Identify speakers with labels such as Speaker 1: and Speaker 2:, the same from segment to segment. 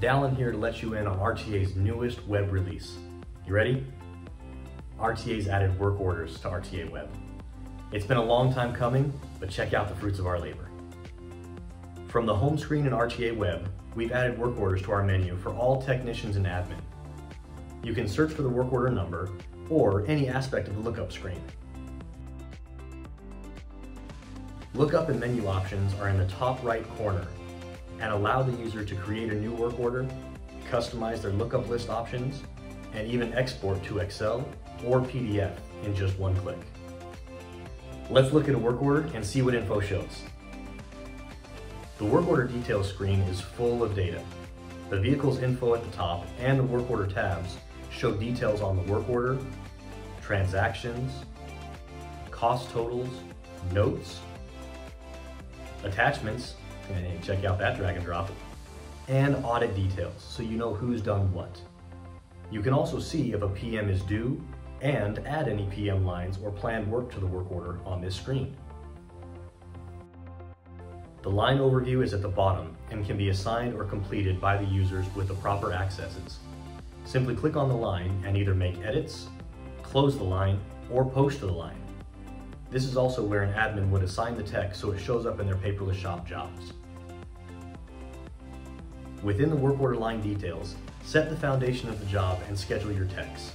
Speaker 1: Dallin here to let you in on RTA's newest web release. You ready? RTA's added work orders to RTA Web. It's been a long time coming, but check out the fruits of our labor. From the home screen in RTA Web, we've added work orders to our menu for all technicians and admin. You can search for the work order number or any aspect of the lookup screen. Lookup and menu options are in the top right corner and allow the user to create a new work order, customize their lookup list options, and even export to Excel or PDF in just one click. Let's look at a work order and see what info shows. The work order details screen is full of data. The vehicle's info at the top and the work order tabs show details on the work order, transactions, cost totals, notes, attachments, and check out that drag and drop, and audit details so you know who's done what. You can also see if a PM is due and add any PM lines or planned work to the work order on this screen. The line overview is at the bottom and can be assigned or completed by the users with the proper accesses. Simply click on the line and either make edits, close the line, or post to the line. This is also where an admin would assign the text so it shows up in their paperless shop jobs. Within the work order line details, set the foundation of the job and schedule your techs.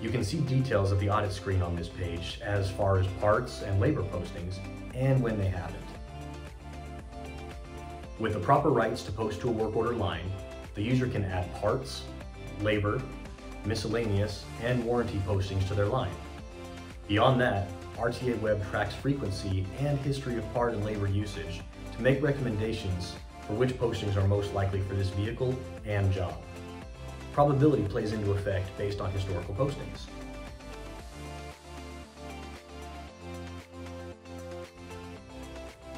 Speaker 1: You can see details of the audit screen on this page as far as parts and labor postings and when they happened. With the proper rights to post to a work order line, the user can add parts, labor, miscellaneous, and warranty postings to their line. Beyond that, RTA Web tracks frequency and history of part and labor usage to make recommendations for which postings are most likely for this vehicle and job. Probability plays into effect based on historical postings.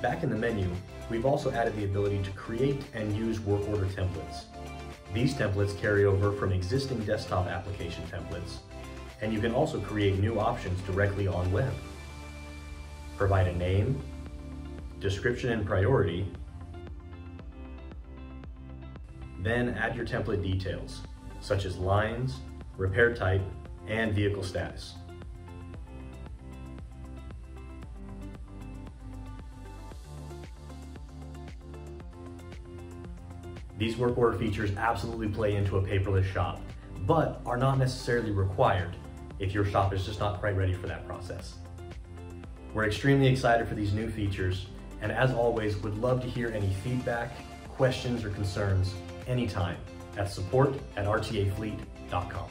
Speaker 1: Back in the menu, we've also added the ability to create and use work order templates. These templates carry over from existing desktop application templates, and you can also create new options directly on web. Provide a name, description and priority, then add your template details, such as lines, repair type, and vehicle status. These work order features absolutely play into a paperless shop, but are not necessarily required if your shop is just not quite ready for that process. We're extremely excited for these new features, and as always, would love to hear any feedback, questions, or concerns anytime at support at rtafleet.com.